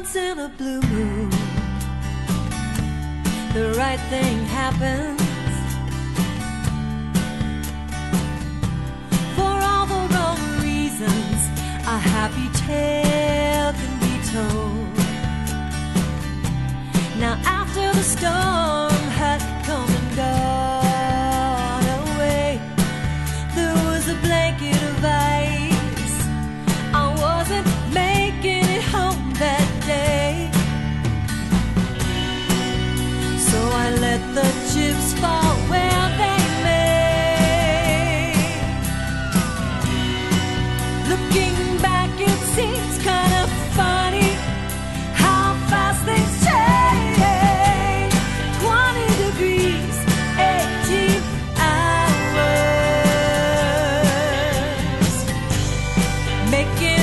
once in a blue moon. The right thing happens. For all the wrong reasons a happy tale can be told. Now after the storm taking